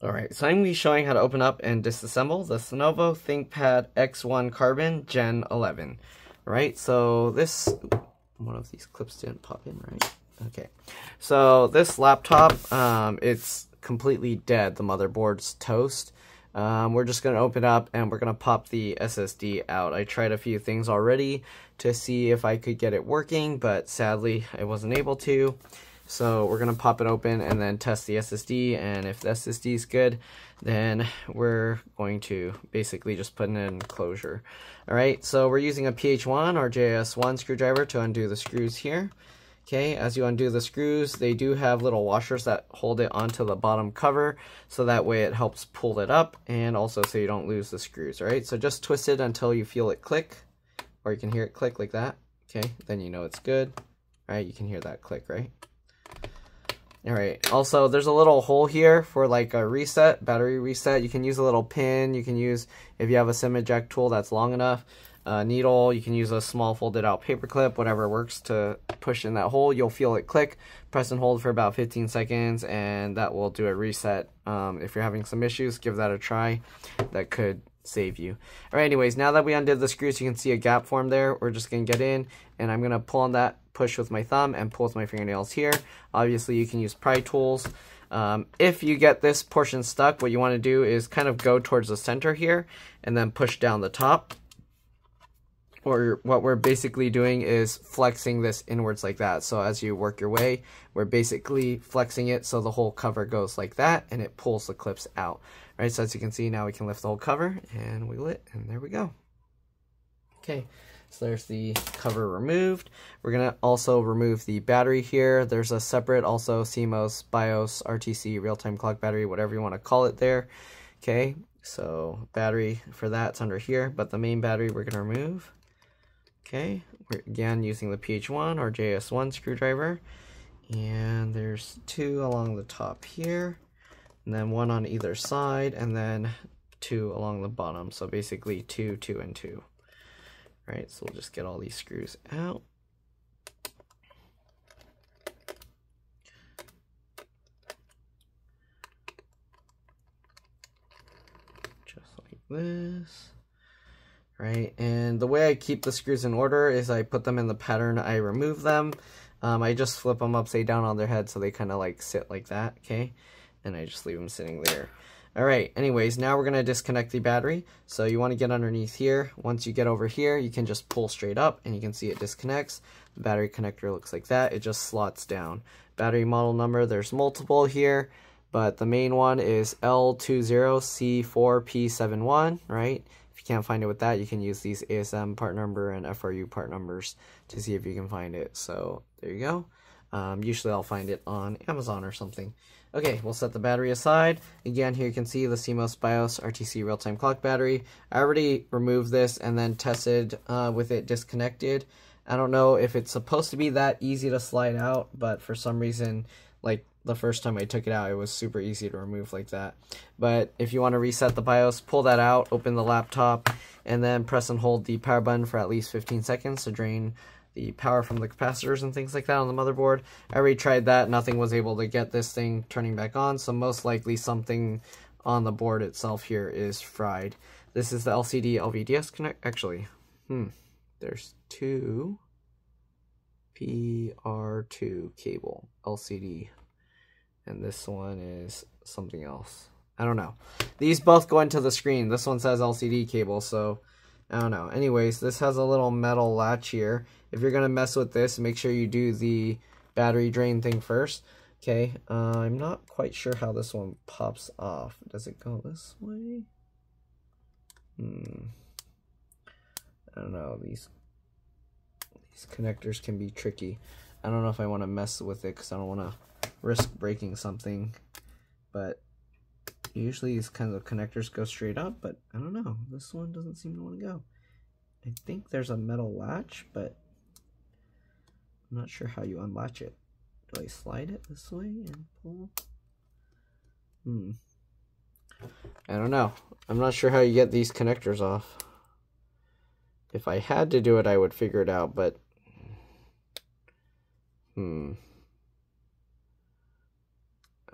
Alright, so I'm going to be showing how to open up and disassemble the Lenovo ThinkPad X1 Carbon Gen 11. Right, so this, one of these clips didn't pop in, right? Okay, so this laptop, um, it's completely dead. The motherboard's toast. Um, we're just going to open up and we're going to pop the SSD out. I tried a few things already to see if I could get it working, but sadly I wasn't able to. So we're going to pop it open and then test the SSD. And if the SSD is good, then we're going to basically just put in an enclosure. All right, so we're using a PH1 or JS1 screwdriver to undo the screws here. Okay, as you undo the screws, they do have little washers that hold it onto the bottom cover, so that way it helps pull it up, and also so you don't lose the screws, all right? So just twist it until you feel it click, or you can hear it click like that, okay? Then you know it's good, all right? You can hear that click, right? All right, also there's a little hole here for like a reset, battery reset. You can use a little pin, you can use, if you have a sim eject tool that's long enough, a needle. You can use a small folded out paper clip, whatever works to push in that hole. You'll feel it click. Press and hold for about 15 seconds and that will do a reset. Um, if you're having some issues, give that a try. That could save you. All right, anyways, now that we undid the screws, you can see a gap form there. We're just to get in and I'm to pull on that, push with my thumb and pull with my fingernails here. Obviously, you can use pry tools. Um, if you get this portion stuck, what you want to do is kind of go towards the center here and then push down the top or what we're basically doing is flexing this inwards like that. So as you work your way, we're basically flexing it so the whole cover goes like that and it pulls the clips out. Right, so as you can see, now we can lift the whole cover and wiggle it, and there we go. Okay, so there's the cover removed. We're gonna also remove the battery here. There's a separate also CMOS, BIOS, RTC, real-time clock battery, whatever you wanna call it there. Okay, so battery for that's under here, but the main battery we're gonna remove. Okay, we're again using the PH1 or JS1 screwdriver. And there's two along the top here, and then one on either side, and then two along the bottom. So basically two, two, and two. All right, so we'll just get all these screws out. Just like this right? And the way I keep the screws in order is I put them in the pattern I remove them. Um, I just flip them upside down on their head so they kind of like sit like that, okay? And I just leave them sitting there. All right, anyways, now we're gonna disconnect the battery. So you wanna get underneath here. Once you get over here, you can just pull straight up and you can see it disconnects. The battery connector looks like that. It just slots down. Battery model number, there's multiple here, but the main one is L20C4P71, right? If you can't find it with that, you can use these ASM part number and FRU part numbers to see if you can find it. So there you go. Um, usually I'll find it on Amazon or something. Okay, we'll set the battery aside. Again, here you can see the CMOS BIOS RTC real-time clock battery. I already removed this and then tested uh, with it disconnected. I don't know if it's supposed to be that easy to slide out, but for some reason, like the first time I took it out, it was super easy to remove like that. But if you want to reset the BIOS, pull that out, open the laptop, and then press and hold the power button for at least 15 seconds to drain the power from the capacitors and things like that on the motherboard. I already tried that. Nothing was able to get this thing turning back on, so most likely something on the board itself here is fried. This is the LCD LVDS connect. Actually, hmm, there's two PR2 cable LCD and this one is something else. I don't know. These both go into the screen. This one says LCD cable, so I don't know. Anyways, this has a little metal latch here. If you're going to mess with this, make sure you do the battery drain thing first. Okay, uh, I'm not quite sure how this one pops off. Does it go this way? Hmm. I don't know. These these connectors can be tricky. I don't know if I want to mess with it because I don't want to risk breaking something. But usually these kinds of connectors go straight up, but I don't know. This one doesn't seem to want to go. I think there's a metal latch, but I'm not sure how you unlatch it. Do I slide it this way and pull? Hmm. I don't know. I'm not sure how you get these connectors off. If I had to do it, I would figure it out, but... Hmm.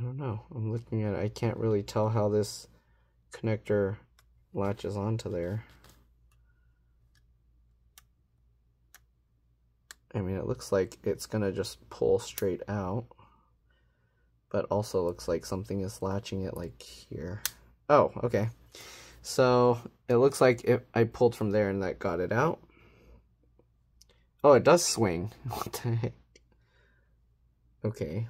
I don't know. I'm looking at it. I can't really tell how this connector latches onto there. I mean, it looks like it's going to just pull straight out. But also looks like something is latching it like here. Oh, okay. So it looks like it, I pulled from there and that got it out. Oh, it does swing. What the heck? Okay.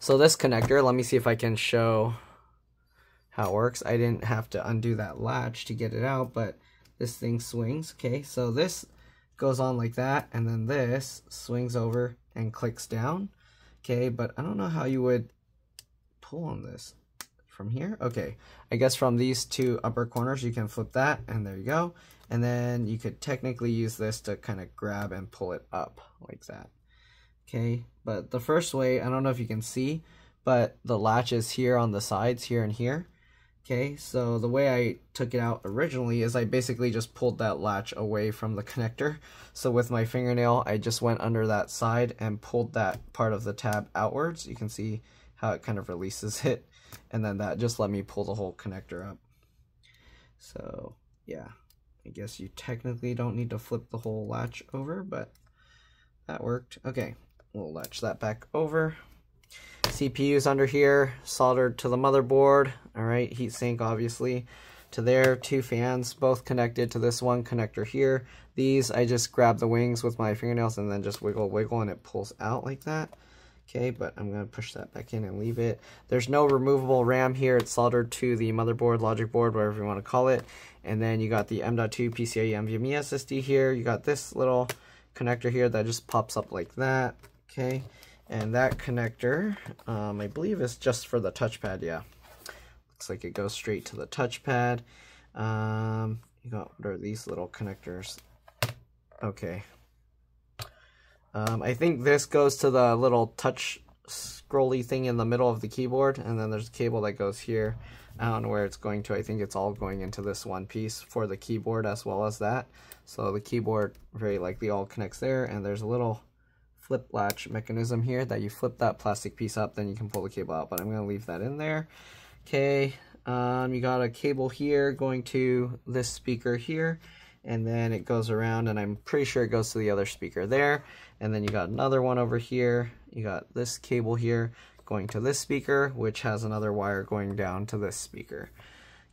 So this connector, let me see if I can show how it works. I didn't have to undo that latch to get it out, but this thing swings. Okay, so this goes on like that, and then this swings over and clicks down. Okay, but I don't know how you would pull on this from here. Okay, I guess from these two upper corners, you can flip that, and there you go. And then you could technically use this to kind of grab and pull it up like that. Okay, but the first way, I don't know if you can see, but the latch is here on the sides, here and here. Okay, so the way I took it out originally is I basically just pulled that latch away from the connector. So with my fingernail, I just went under that side and pulled that part of the tab outwards. You can see how it kind of releases it. And then that just let me pull the whole connector up. So yeah, I guess you technically don't need to flip the whole latch over, but that worked. Okay, we'll latch that back over. CPU's under here, soldered to the motherboard. All right, heatsink obviously to there. Two fans, both connected to this one connector here. These, I just grab the wings with my fingernails and then just wiggle, wiggle, and it pulls out like that. Okay, but I'm going to push that back in and leave it. There's no removable RAM here. It's soldered to the motherboard, logic board, whatever you want to call it. And then you got the M.2 PCIe NVMe SSD here. You got this little connector here that just pops up like that. Okay, and that connector, um, I believe is just for the touchpad, yeah. Looks like it goes straight to the touchpad. Um, you got, what are these little connectors? Okay. Um, I think this goes to the little touch scrolly thing in the middle of the keyboard, and then there's a cable that goes here. I don't know where it's going to. I think it's all going into this one piece for the keyboard as well as that. So the keyboard very likely all connects there, and there's a little flip latch mechanism here that you flip that plastic piece up, then you can pull the cable out, but I'm going to leave that in there. Okay, um, you got a cable here going to this speaker here, and then it goes around, and I'm pretty sure it goes to the other speaker there, and then you got another one over here, you got this cable here going to this speaker, which has another wire going down to this speaker.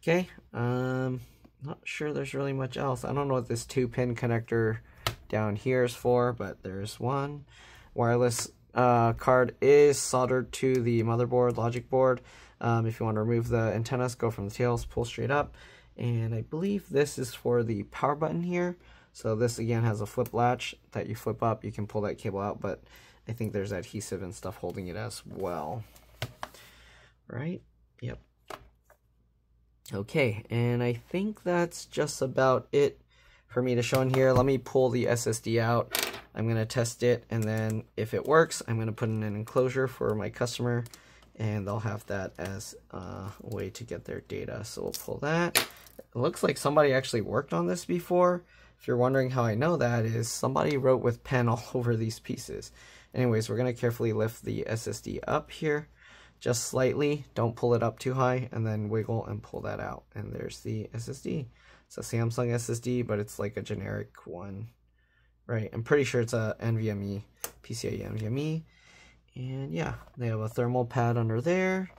Okay, um, not sure there's really much else. I don't know what this two pin connector down here is for, but there's one. Wireless uh, card is soldered to the motherboard, logic board. Um, if you want to remove the antennas, go from the tails, pull straight up. And I believe this is for the power button here. So this again has a flip latch that you flip up. You can pull that cable out, but I think there's adhesive and stuff holding it as well. Right? Yep. Okay, and I think that's just about it for me to show in here. Let me pull the SSD out. I'm going to test it, and then if it works, I'm going to put in an enclosure for my customer, and they'll have that as a way to get their data. So we'll pull that. It looks like somebody actually worked on this before. If you're wondering how I know that is somebody wrote with pen all over these pieces. Anyways, we're going to carefully lift the SSD up here just slightly. Don't pull it up too high and then wiggle and pull that out. And there's the SSD. It's a Samsung SSD, but it's like a generic one, right? I'm pretty sure it's a NVMe, PCIe NVMe. And yeah, they have a thermal pad under there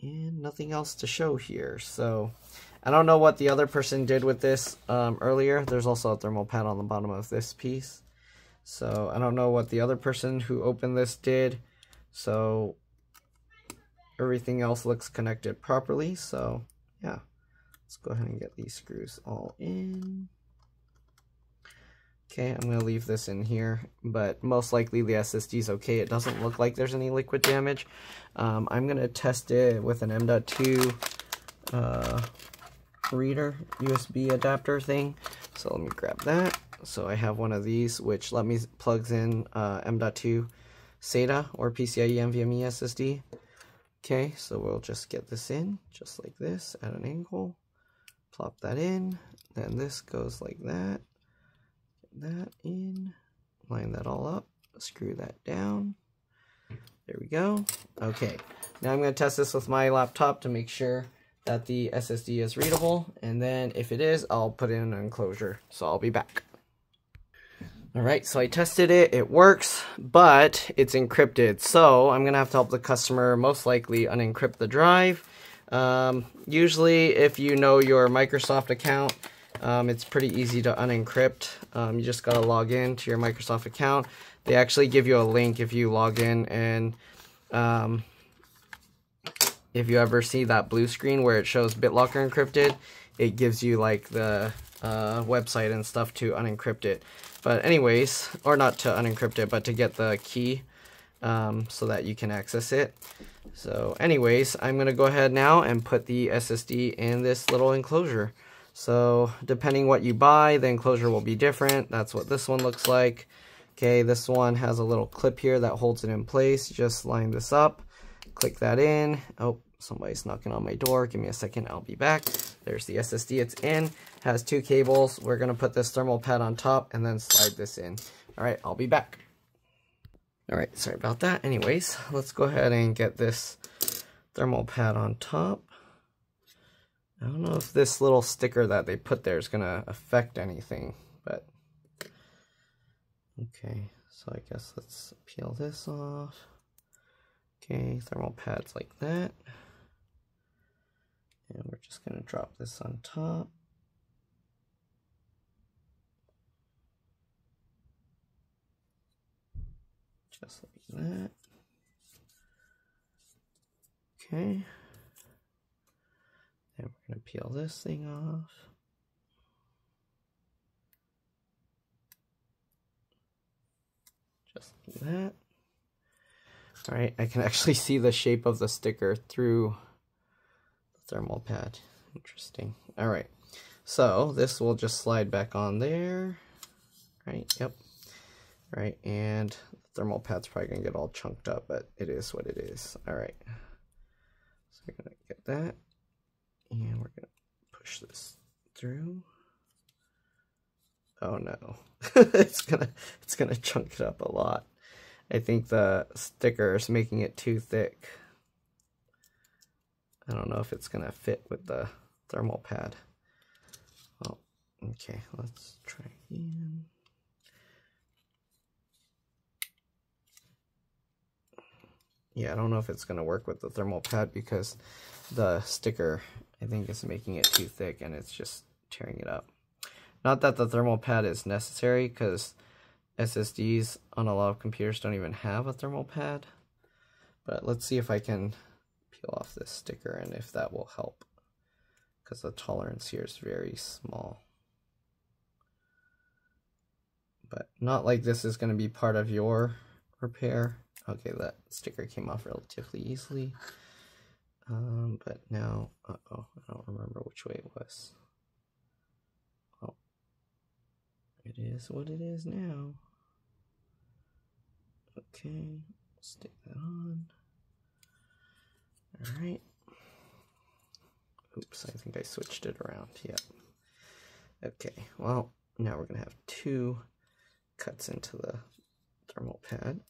and nothing else to show here. So I don't know what the other person did with this um, earlier. There's also a thermal pad on the bottom of this piece. So I don't know what the other person who opened this did. So everything else looks connected properly. So yeah. Let's go ahead and get these screws all in. Okay, I'm going to leave this in here, but most likely the SSD is okay. It doesn't look like there's any liquid damage. Um, I'm going to test it with an M.2 uh, reader USB adapter thing. So let me grab that. So I have one of these, which let me plugs in uh, M.2 SATA or PCIe NVMe SSD. Okay, so we'll just get this in, just like this, at an angle plop that in. Then this goes like that. Get that in. Line that all up. Screw that down. There we go. Okay, now I'm going to test this with my laptop to make sure that the SSD is readable. And then if it is, I'll put in an enclosure. So I'll be back. Alright, so I tested it, it works, but it's encrypted. So I'm going to have to help the customer most likely unencrypt the drive. Um, usually if you know your Microsoft account, um, it's pretty easy to unencrypt. Um, you just got to log in to your Microsoft account. They actually give you a link if you log in and um, if you ever see that blue screen where it shows BitLocker encrypted, it gives you like the uh, website and stuff to unencrypt it. But anyways, or not to unencrypt it, but to get the key um, so that you can access it. So anyways, I'm going to go ahead now and put the SSD in this little enclosure. So depending what you buy, the enclosure will be different. That's what this one looks like. Okay, this one has a little clip here that holds it in place. Just line this up, click that in. Oh, somebody's knocking on my door. Give me a second, I'll be back. There's the SSD it's in. Has two cables. We're to put this thermal pad on top and then slide this in. All right, I'll be back. All right, sorry about that. Anyways, let's go ahead and get this thermal pad on top. I don't know if this little sticker that they put there is going to affect anything, but okay. So I guess let's peel this off. Okay, thermal pads like that. And we're just going to drop this on top. Just like that. Okay. And we're going to peel this thing off. Just like that. Alright, I can actually see the shape of the sticker through the thermal pad. Interesting. Alright, so this will just slide back on there. Right, yep. Right, and thermal pad's probably to get all chunked up, but it is what it is. Alright, so we're to get that. And we're to push this through. Oh no, it's gonna it's gonna chunk it up a lot. I think the sticker is making it too thick. I don't know if it's to fit with the thermal pad. Well, okay, let's try again. Yeah, I don't know if it's going to work with the thermal pad because the sticker, I think, is making it too thick and it's just tearing it up. Not that the thermal pad is necessary because SSDs on a lot of computers don't even have a thermal pad. But let's see if I can peel off this sticker and if that will help. Because the tolerance here is very small. But not like this is going to be part of your repair. Okay, that sticker came off relatively easily. Um, but now, uh-oh, I don't remember which way it was. Oh, it is what it is now. Okay, stick that on. All right. Oops, I think I switched it around. Yep. Okay, well, now we're going to have two cuts into the thermal pad.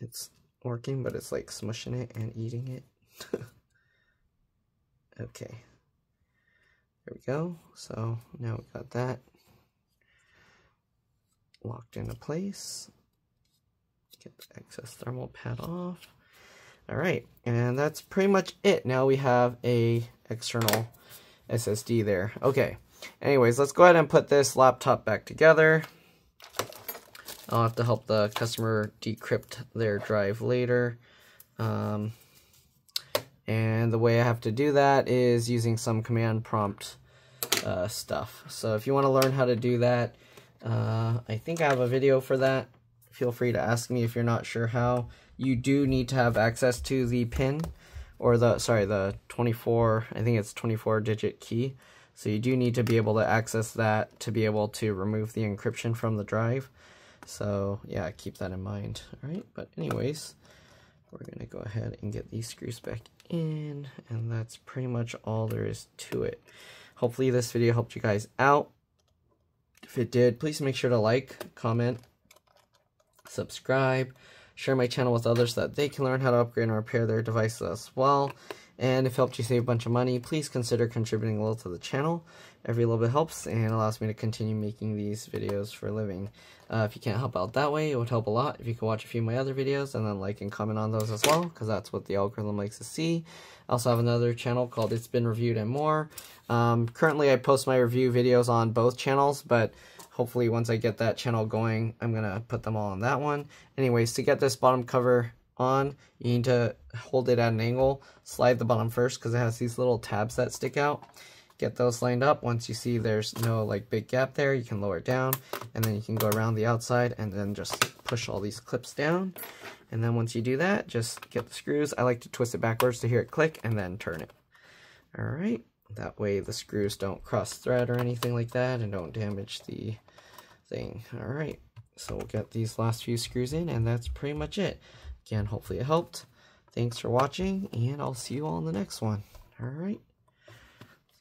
It's working, but it's like smushing it and eating it. okay. There we go. So now we got that locked into place. Get the excess thermal pad off. All right, and that's pretty much it. Now we have a external SSD there. Okay, anyways, let's go ahead and put this laptop back together. I'll have to help the customer decrypt their drive later. Um, and the way I have to do that is using some command prompt uh, stuff. So if you want to learn how to do that, uh, I think I have a video for that feel free to ask me if you're not sure how. You do need to have access to the pin or the, sorry, the 24, I think it's 24 digit key. So you do need to be able to access that to be able to remove the encryption from the drive. So yeah, keep that in mind. All right, but anyways, we're gonna go ahead and get these screws back in and that's pretty much all there is to it. Hopefully this video helped you guys out. If it did, please make sure to like, comment, subscribe, share my channel with others so that they can learn how to upgrade and repair their devices as well. And if it helped you save a bunch of money, please consider contributing a little to the channel. Every little bit helps and allows me to continue making these videos for a living. Uh, if you can't help out that way, it would help a lot if you could watch a few of my other videos and then like and comment on those as well, because that's what the algorithm likes to see. I also have another channel called It's Been Reviewed and More. Um, currently, I post my review videos on both channels, but hopefully once I get that channel going, I'm going to put them all on that one. Anyways, to get this bottom cover on, you need to hold it at an angle, slide the bottom first because it has these little tabs that stick out get those lined up. Once you see there's no like big gap there, you can lower it down and then you can go around the outside and then just push all these clips down. And then once you do that, just get the screws. I like to twist it backwards to hear it click and then turn it. All right, that way the screws don't cross thread or anything like that and don't damage the thing. All right, so we'll get these last few screws in and that's pretty much it. Again, hopefully it helped. Thanks for watching and I'll see you all in the next one. All right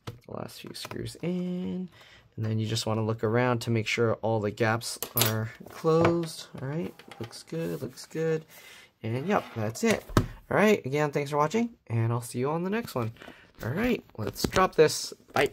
the last few screws in. And then you just want to look around to make sure all the gaps are closed. All right, looks good, looks good. And yep, that's it. All right, again, thanks for watching, and I'll see you on the next one. All right, let's drop this. Bye.